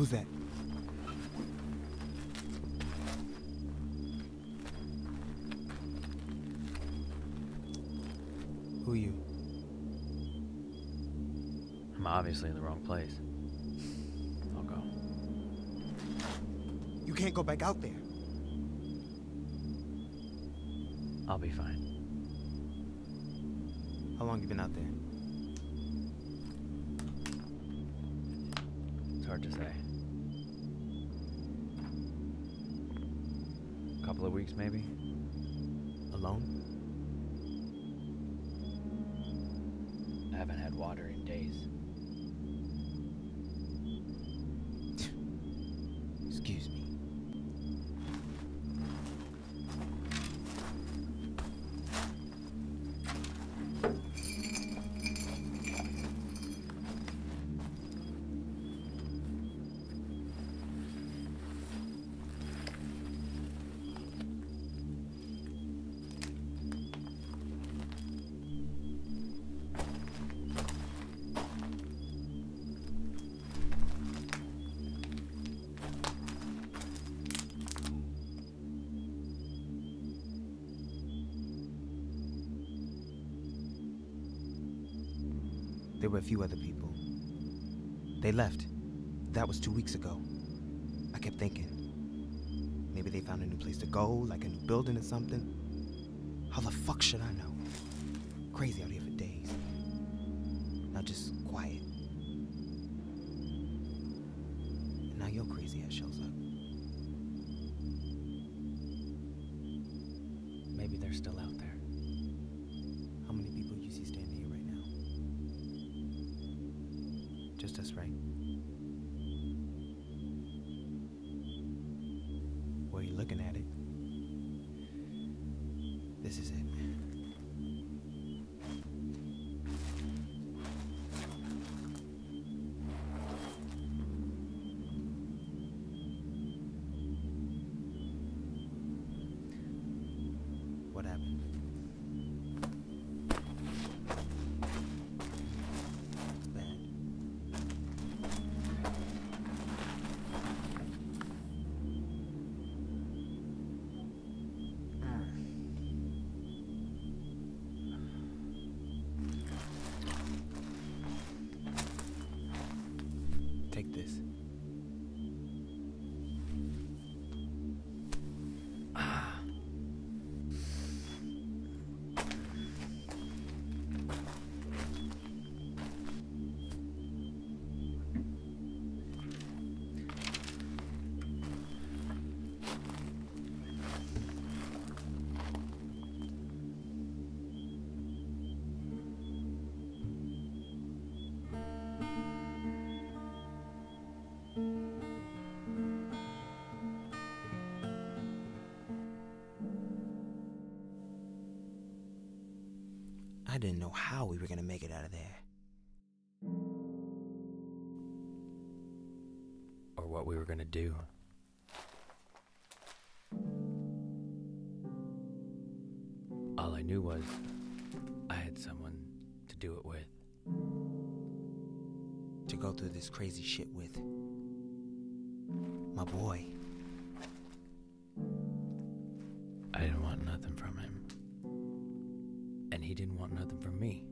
Who's that? Who are you? I'm obviously in the wrong place. I'll go. You can't go back out there. I'll be fine. How long you been out there? It's hard to say. Couple of weeks, maybe? Alone? I haven't had water in days. Excuse me. There were a few other people. They left. That was two weeks ago. I kept thinking. Maybe they found a new place to go, like a new building or something. How the fuck should I know? Crazy out here for days. Now just quiet. And now your crazy ass shows up. Maybe they're still out there. How many people you see Just us, right? I didn't know how we were gonna make it out of there. Or what we were gonna do. All I knew was I had someone to do it with. To go through this crazy shit with. My boy. And he didn't want nothing from me.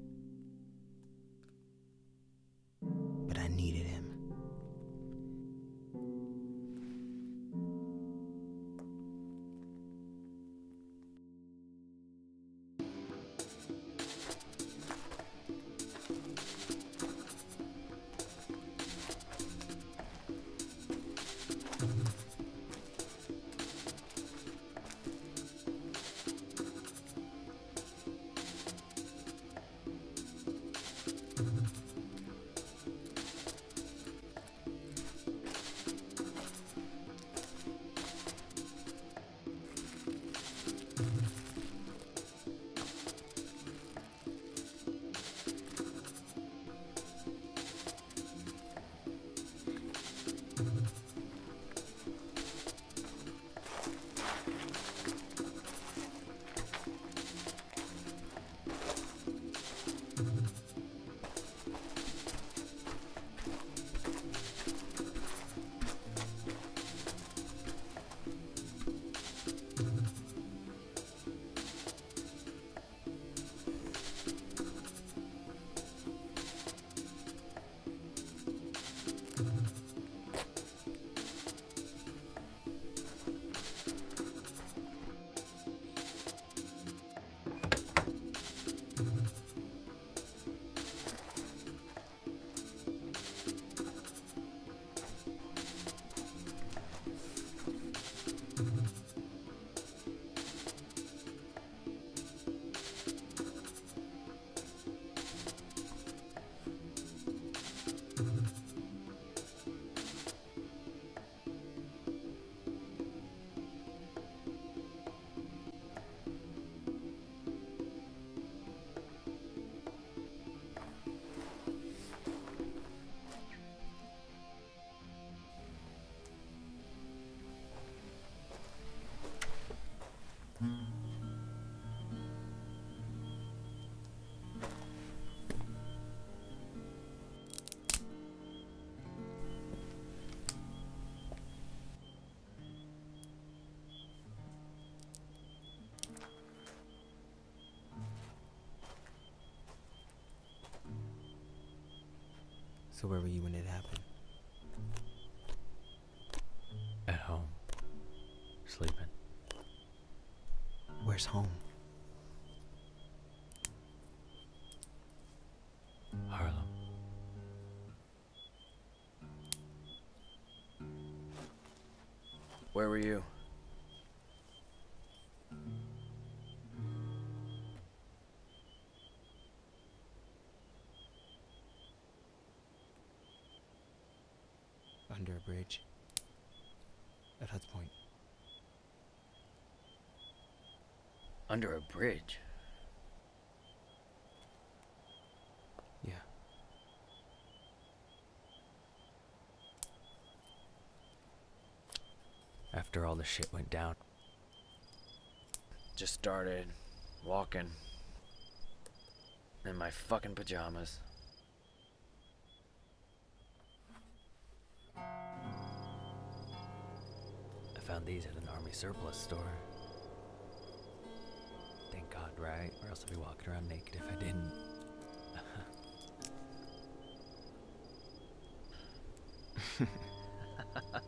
So where were you when it happened? At home. Sleeping. Where's home? Harlem. Where were you? Under a bridge. At Hunts Point. Under a bridge. Yeah. After all the shit went down. Just started walking in my fucking pajamas. Found these at an army surplus store. Thank God, right? Or else I'd be walking around naked if I didn't.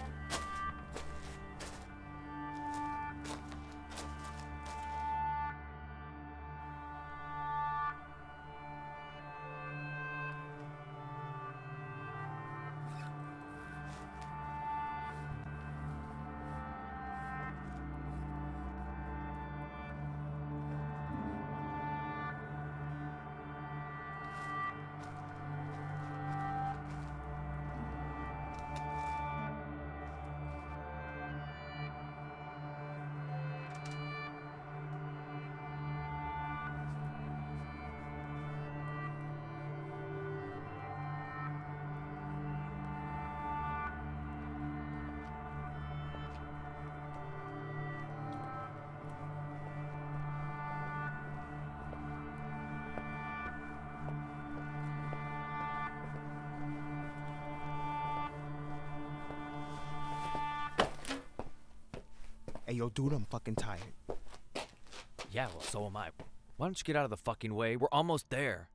Hey, yo, dude, I'm fucking tired. Yeah, well, so am I. Why don't you get out of the fucking way? We're almost there.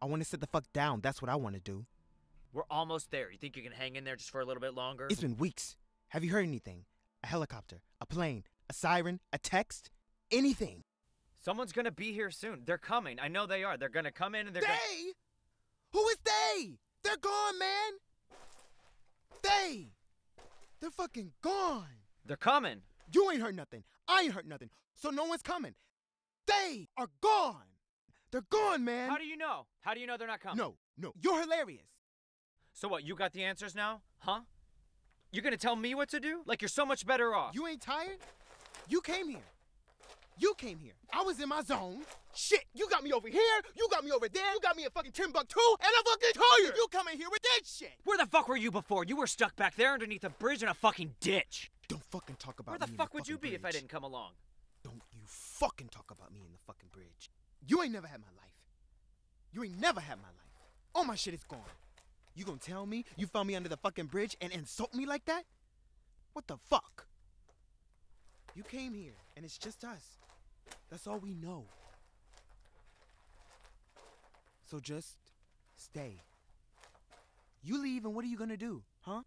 I want to sit the fuck down. That's what I want to do. We're almost there. You think you can hang in there just for a little bit longer? It's been weeks. Have you heard anything? A helicopter, a plane, a siren, a text, anything? Someone's gonna be here soon. They're coming. I know they are. They're gonna come in and they're gonna. They? Who is they? They're gone, man. They. They're fucking gone. They're coming. You ain't heard nothing. I ain't heard nothing. So no one's coming. They are gone. They're gone, man. How do you know? How do you know they're not coming? No, no. You're hilarious. So what? You got the answers now? Huh? You're gonna tell me what to do? Like you're so much better off. You ain't tired? You came here. You came here. I was in my zone. Shit, you got me over here. You got me over there. You got me at fucking Timbuktu, and I'm fucking tired. You come in here with that shit. Where the fuck were you before? You were stuck back there underneath a bridge in a fucking ditch. Fucking talk about Where the me fuck would you be if I didn't come along? Don't you fucking talk about me in the fucking bridge. You ain't never had my life. You ain't never had my life. All my shit is gone. You gonna tell me you found me under the fucking bridge and insult me like that? What the fuck? You came here and it's just us. That's all we know. So just stay. You leave and what are you gonna do, huh?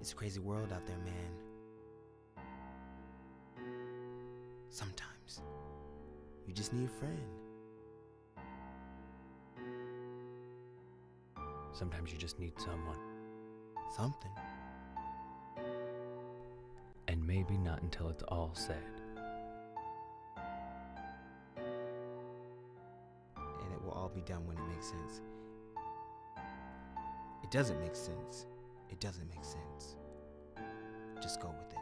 It's a crazy world out there, man. Sometimes you just need a friend. Sometimes you just need someone. Something. And maybe not until it's all said. And it will all be done when it makes sense. It it doesn't make sense, it doesn't make sense. Just go with it.